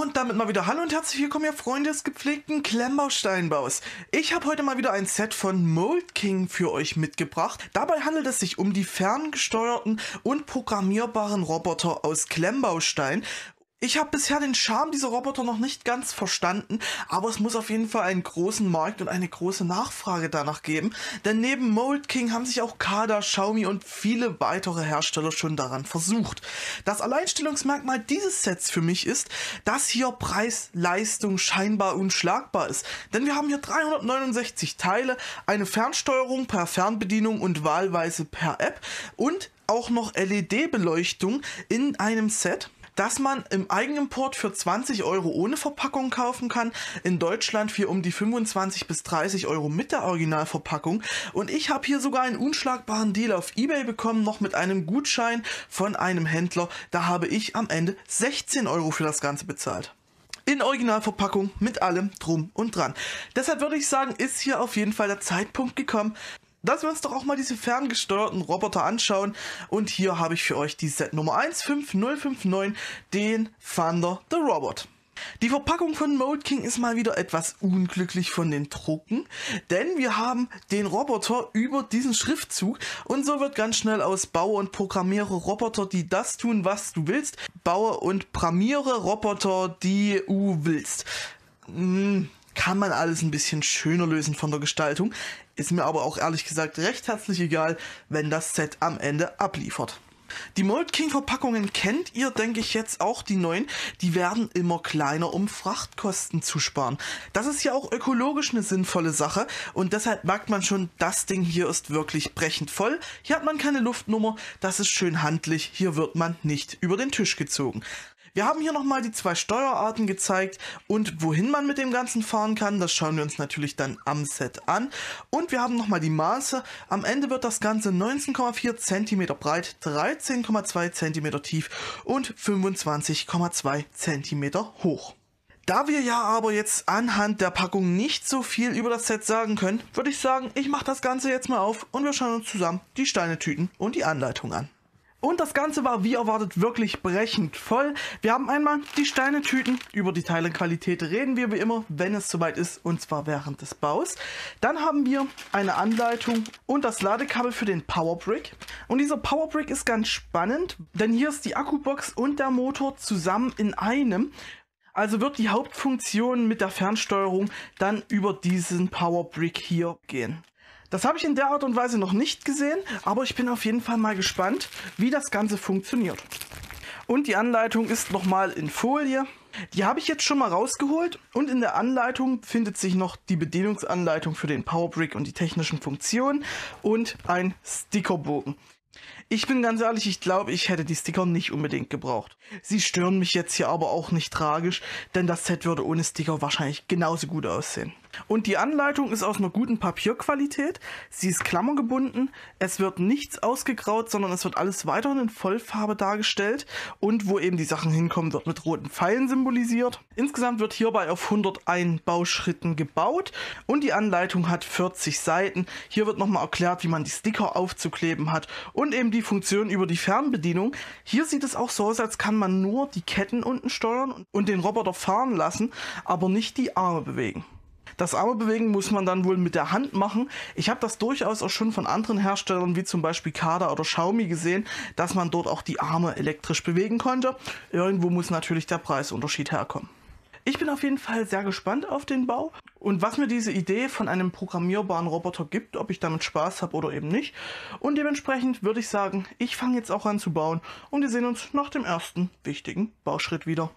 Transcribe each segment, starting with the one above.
Und damit mal wieder Hallo und herzlich willkommen, ihr Freunde des gepflegten Klemmbausteinbaus. Ich habe heute mal wieder ein Set von Mold King für euch mitgebracht. Dabei handelt es sich um die ferngesteuerten und programmierbaren Roboter aus Klemmbaustein. Ich habe bisher den Charme dieser Roboter noch nicht ganz verstanden, aber es muss auf jeden Fall einen großen Markt und eine große Nachfrage danach geben, denn neben Mold King haben sich auch Kada, Xiaomi und viele weitere Hersteller schon daran versucht. Das Alleinstellungsmerkmal dieses Sets für mich ist, dass hier Preis-Leistung scheinbar unschlagbar ist, denn wir haben hier 369 Teile, eine Fernsteuerung per Fernbedienung und wahlweise per App und auch noch LED-Beleuchtung in einem Set dass man im Eigenimport für 20 Euro ohne Verpackung kaufen kann, in Deutschland für um die 25 bis 30 Euro mit der Originalverpackung. Und ich habe hier sogar einen unschlagbaren Deal auf Ebay bekommen, noch mit einem Gutschein von einem Händler. Da habe ich am Ende 16 Euro für das Ganze bezahlt in Originalverpackung mit allem drum und dran. Deshalb würde ich sagen, ist hier auf jeden Fall der Zeitpunkt gekommen, dass wir uns doch auch mal diese ferngesteuerten Roboter anschauen. Und hier habe ich für euch die Set Nummer 15059, den Thunder the Robot. Die Verpackung von Mold King ist mal wieder etwas unglücklich von den Drucken, denn wir haben den Roboter über diesen Schriftzug und so wird ganz schnell aus Baue und Programmiere Roboter, die das tun, was du willst, baue und programmiere Roboter, die du willst. Hm, kann man alles ein bisschen schöner lösen von der Gestaltung. Ist mir aber auch ehrlich gesagt recht herzlich egal, wenn das Set am Ende abliefert. Die Mold King Verpackungen kennt ihr, denke ich jetzt auch die neuen. Die werden immer kleiner, um Frachtkosten zu sparen. Das ist ja auch ökologisch eine sinnvolle Sache und deshalb merkt man schon, das Ding hier ist wirklich brechend voll. Hier hat man keine Luftnummer, das ist schön handlich, hier wird man nicht über den Tisch gezogen. Wir haben hier nochmal die zwei Steuerarten gezeigt und wohin man mit dem Ganzen fahren kann, das schauen wir uns natürlich dann am Set an. Und wir haben nochmal die Maße. Am Ende wird das Ganze 19,4 cm breit, 13,2 cm tief und 25,2 cm hoch. Da wir ja aber jetzt anhand der Packung nicht so viel über das Set sagen können, würde ich sagen, ich mache das Ganze jetzt mal auf und wir schauen uns zusammen die Steinetüten und die Anleitung an. Und das Ganze war wie erwartet wirklich brechend voll. Wir haben einmal die Steinetüten. Über die Teilequalität reden wir wie immer, wenn es soweit ist, und zwar während des Baus. Dann haben wir eine Anleitung und das Ladekabel für den Powerbrick. Und dieser Powerbrick ist ganz spannend, denn hier ist die Akkubox und der Motor zusammen in einem. Also wird die Hauptfunktion mit der Fernsteuerung dann über diesen Powerbrick hier gehen. Das habe ich in der Art und Weise noch nicht gesehen, aber ich bin auf jeden Fall mal gespannt, wie das Ganze funktioniert. Und die Anleitung ist nochmal in Folie. Die habe ich jetzt schon mal rausgeholt und in der Anleitung findet sich noch die Bedienungsanleitung für den Powerbrick und die technischen Funktionen und ein Stickerbogen. Ich bin ganz ehrlich, ich glaube, ich hätte die Sticker nicht unbedingt gebraucht. Sie stören mich jetzt hier aber auch nicht tragisch, denn das Set würde ohne Sticker wahrscheinlich genauso gut aussehen. Und die Anleitung ist aus einer guten Papierqualität. Sie ist klammergebunden. Es wird nichts ausgegraut, sondern es wird alles weiterhin in Vollfarbe dargestellt. Und wo eben die Sachen hinkommen, wird mit roten Pfeilen symbolisiert. Insgesamt wird hierbei auf 101 Bauschritten gebaut. Und die Anleitung hat 40 Seiten. Hier wird nochmal erklärt, wie man die Sticker aufzukleben hat. Und eben die Funktion über die Fernbedienung. Hier sieht es auch so aus, als kann man nur die Ketten unten steuern und den Roboter fahren lassen, aber nicht die Arme bewegen. Das Arme bewegen muss man dann wohl mit der Hand machen. Ich habe das durchaus auch schon von anderen Herstellern wie zum Beispiel Kada oder Xiaomi gesehen, dass man dort auch die Arme elektrisch bewegen konnte. Irgendwo muss natürlich der Preisunterschied herkommen. Ich bin auf jeden Fall sehr gespannt auf den Bau und was mir diese Idee von einem programmierbaren Roboter gibt, ob ich damit Spaß habe oder eben nicht. Und dementsprechend würde ich sagen, ich fange jetzt auch an zu bauen und wir sehen uns nach dem ersten wichtigen Bauschritt wieder.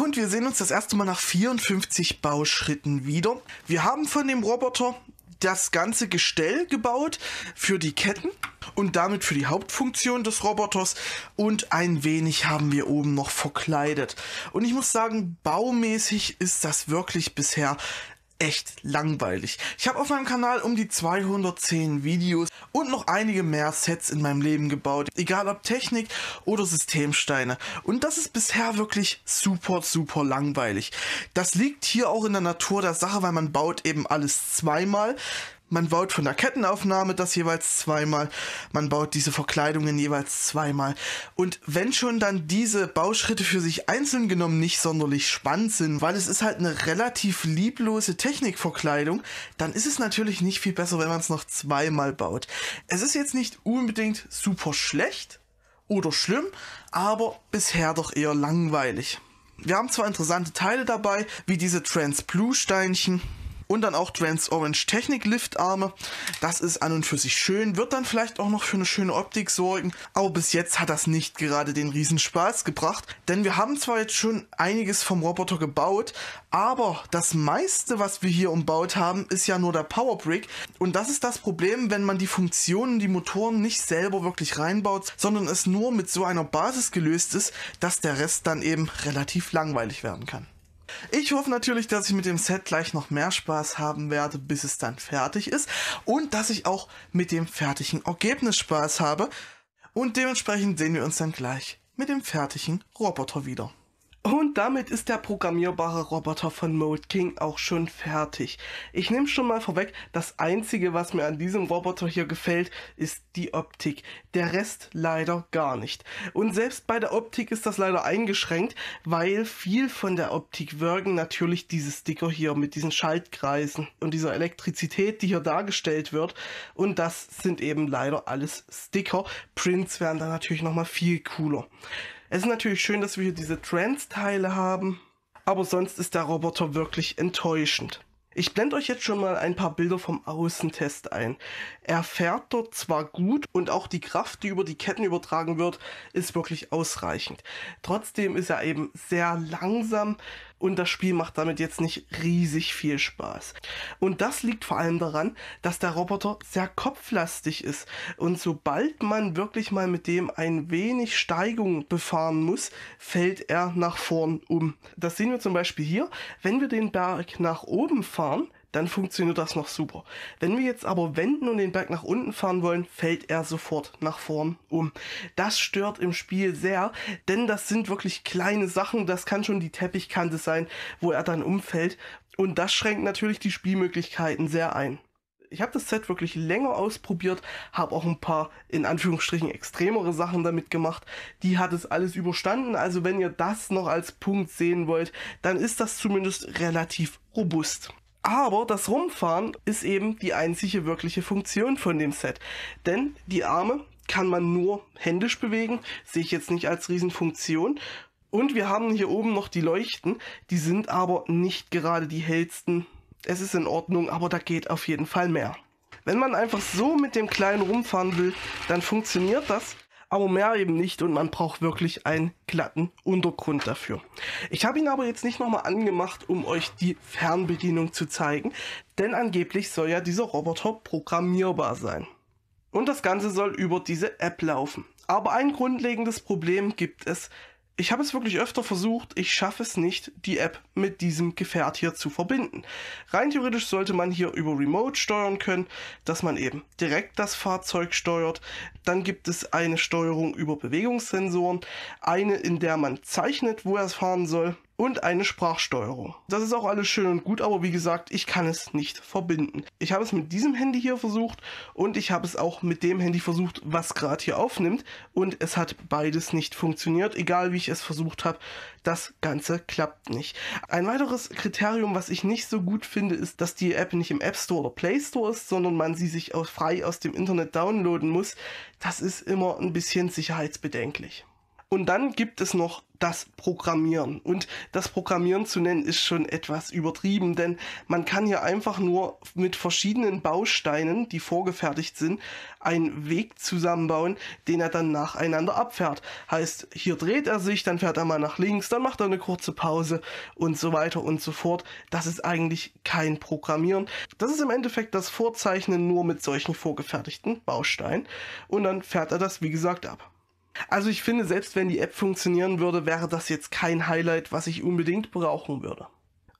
Und wir sehen uns das erste Mal nach 54 Bauschritten wieder. Wir haben von dem Roboter das ganze Gestell gebaut für die Ketten und damit für die Hauptfunktion des Roboters und ein wenig haben wir oben noch verkleidet. Und ich muss sagen, baumäßig ist das wirklich bisher echt langweilig. Ich habe auf meinem Kanal um die 210 Videos und noch einige mehr Sets in meinem Leben gebaut, egal ob Technik oder Systemsteine. Und das ist bisher wirklich super, super langweilig. Das liegt hier auch in der Natur der Sache, weil man baut eben alles zweimal. Man baut von der Kettenaufnahme das jeweils zweimal. Man baut diese Verkleidungen jeweils zweimal. Und wenn schon dann diese Bauschritte für sich einzeln genommen nicht sonderlich spannend sind, weil es ist halt eine relativ lieblose Technikverkleidung, dann ist es natürlich nicht viel besser, wenn man es noch zweimal baut. Es ist jetzt nicht unbedingt super schlecht oder schlimm, aber bisher doch eher langweilig. Wir haben zwar interessante Teile dabei, wie diese Trans Blue Steinchen, und dann auch Trans Orange Technik Liftarme. Das ist an und für sich schön, wird dann vielleicht auch noch für eine schöne Optik sorgen, aber bis jetzt hat das nicht gerade den Riesenspaß gebracht, denn wir haben zwar jetzt schon einiges vom Roboter gebaut, aber das meiste, was wir hier umbaut haben, ist ja nur der Powerbrick und das ist das Problem, wenn man die Funktionen, die Motoren nicht selber wirklich reinbaut, sondern es nur mit so einer Basis gelöst ist, dass der Rest dann eben relativ langweilig werden kann. Ich hoffe natürlich, dass ich mit dem Set gleich noch mehr Spaß haben werde, bis es dann fertig ist. Und dass ich auch mit dem fertigen Ergebnis Spaß habe. Und dementsprechend sehen wir uns dann gleich mit dem fertigen Roboter wieder. Und damit ist der programmierbare Roboter von Mode King auch schon fertig. Ich nehme schon mal vorweg, das einzige, was mir an diesem Roboter hier gefällt, ist die Optik. Der Rest leider gar nicht. Und selbst bei der Optik ist das leider eingeschränkt, weil viel von der Optik wirken natürlich diese Sticker hier mit diesen Schaltkreisen und dieser Elektrizität, die hier dargestellt wird. Und das sind eben leider alles Sticker. Prints wären dann natürlich nochmal viel cooler. Es ist natürlich schön, dass wir hier diese Trans-Teile haben, aber sonst ist der Roboter wirklich enttäuschend. Ich blende euch jetzt schon mal ein paar Bilder vom Außentest ein. Er fährt dort zwar gut und auch die Kraft, die über die Ketten übertragen wird, ist wirklich ausreichend. Trotzdem ist er eben sehr langsam und das Spiel macht damit jetzt nicht riesig viel Spaß. Und das liegt vor allem daran, dass der Roboter sehr kopflastig ist und sobald man wirklich mal mit dem ein wenig Steigung befahren muss, fällt er nach vorn um. Das sehen wir zum Beispiel hier, wenn wir den Berg nach oben fahren, dann funktioniert das noch super. Wenn wir jetzt aber wenden und den Berg nach unten fahren wollen, fällt er sofort nach vorn um. Das stört im Spiel sehr, denn das sind wirklich kleine Sachen. Das kann schon die Teppichkante sein, wo er dann umfällt. Und das schränkt natürlich die Spielmöglichkeiten sehr ein. Ich habe das Set wirklich länger ausprobiert, habe auch ein paar in Anführungsstrichen extremere Sachen damit gemacht. Die hat es alles überstanden. Also wenn ihr das noch als Punkt sehen wollt, dann ist das zumindest relativ robust. Aber das Rumfahren ist eben die einzige wirkliche Funktion von dem Set. Denn die Arme kann man nur händisch bewegen, sehe ich jetzt nicht als Riesenfunktion. Und wir haben hier oben noch die Leuchten, die sind aber nicht gerade die hellsten. Es ist in Ordnung, aber da geht auf jeden Fall mehr. Wenn man einfach so mit dem Kleinen rumfahren will, dann funktioniert das aber mehr eben nicht und man braucht wirklich einen glatten Untergrund dafür. Ich habe ihn aber jetzt nicht nochmal angemacht, um euch die Fernbedienung zu zeigen, denn angeblich soll ja dieser Roboter programmierbar sein. Und das Ganze soll über diese App laufen. Aber ein grundlegendes Problem gibt es, ich habe es wirklich öfter versucht, ich schaffe es nicht, die App mit diesem Gefährt hier zu verbinden. Rein theoretisch sollte man hier über Remote steuern können, dass man eben direkt das Fahrzeug steuert. Dann gibt es eine Steuerung über Bewegungssensoren, eine in der man zeichnet, wo er fahren soll und eine Sprachsteuerung. Das ist auch alles schön und gut, aber wie gesagt, ich kann es nicht verbinden. Ich habe es mit diesem Handy hier versucht und ich habe es auch mit dem Handy versucht, was gerade hier aufnimmt und es hat beides nicht funktioniert, egal wie ich es versucht habe. Das Ganze klappt nicht. Ein weiteres Kriterium, was ich nicht so gut finde, ist, dass die App nicht im App Store oder Play Store ist, sondern man sie sich auch frei aus dem Internet downloaden muss. Das ist immer ein bisschen sicherheitsbedenklich. Und dann gibt es noch das Programmieren. Und das Programmieren zu nennen ist schon etwas übertrieben, denn man kann hier einfach nur mit verschiedenen Bausteinen, die vorgefertigt sind, einen Weg zusammenbauen, den er dann nacheinander abfährt. Heißt, hier dreht er sich, dann fährt er mal nach links, dann macht er eine kurze Pause und so weiter und so fort. Das ist eigentlich kein Programmieren. Das ist im Endeffekt das Vorzeichnen nur mit solchen vorgefertigten Bausteinen. Und dann fährt er das, wie gesagt, ab. Also ich finde, selbst wenn die App funktionieren würde, wäre das jetzt kein Highlight, was ich unbedingt brauchen würde.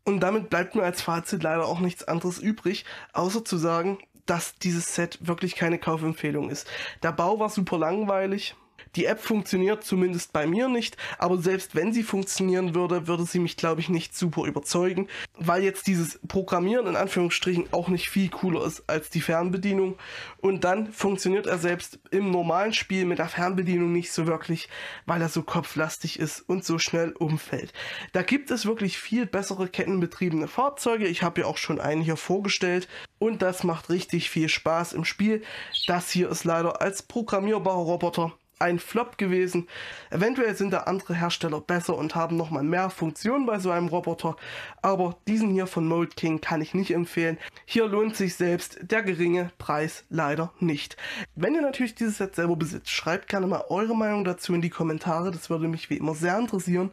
Und damit bleibt mir als Fazit leider auch nichts anderes übrig, außer zu sagen, dass dieses Set wirklich keine Kaufempfehlung ist. Der Bau war super langweilig, Die App funktioniert zumindest bei mir nicht, aber selbst wenn sie funktionieren würde, würde sie mich, glaube ich, nicht super überzeugen, weil jetzt dieses Programmieren in Anführungsstrichen auch nicht viel cooler ist als die Fernbedienung. Und dann funktioniert er selbst im normalen Spiel mit der Fernbedienung nicht so wirklich, weil er so kopflastig ist und so schnell umfällt. Da gibt es wirklich viel bessere kettenbetriebene Fahrzeuge. Ich habe ja auch schon einen hier vorgestellt und das macht richtig viel Spaß im Spiel. Das hier ist leider als programmierbarer Roboter ein Flop gewesen. Eventuell sind da andere Hersteller besser und haben nochmal mehr Funktionen bei so einem Roboter, aber diesen hier von Mold King kann ich nicht empfehlen. Hier lohnt sich selbst der geringe Preis leider nicht. Wenn ihr natürlich dieses Set selber besitzt, schreibt gerne mal eure Meinung dazu in die Kommentare, das würde mich wie immer sehr interessieren.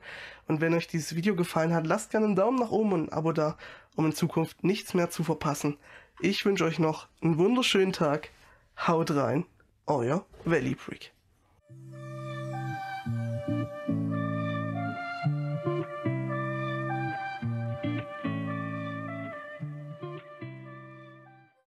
Und wenn euch dieses Video gefallen hat, lasst gerne einen Daumen nach oben und ein Abo da, um in Zukunft nichts mehr zu verpassen. Ich wünsche euch noch einen wunderschönen Tag. Haut rein, euer Valley Freak.